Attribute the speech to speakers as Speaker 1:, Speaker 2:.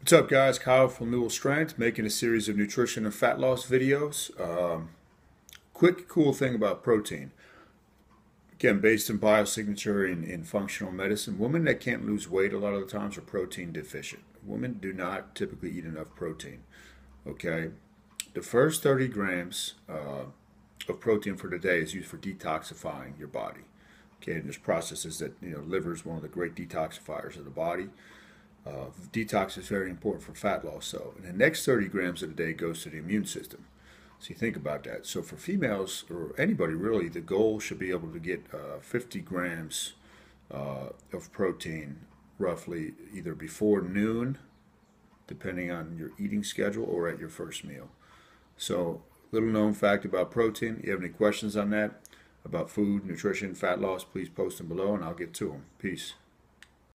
Speaker 1: What's up guys, Kyle from Newell Strength, making a series of nutrition and fat loss videos. Um, quick cool thing about protein. Again, based in biosignature in, in functional medicine, women that can't lose weight a lot of the times are protein deficient. Women do not typically eat enough protein. Okay, the first 30 grams uh, of protein for the day is used for detoxifying your body. Okay, and there's processes that, you know, liver is one of the great detoxifiers of the body. Uh, detox is very important for fat loss. So, and the next 30 grams of the day goes to the immune system. So you think about that. So for females or anybody really, the goal should be able to get uh, 50 grams uh, of protein roughly either before noon, depending on your eating schedule, or at your first meal. So little known fact about protein. You have any questions on that? About food, nutrition, fat loss, please post them below and I'll get to them. Peace.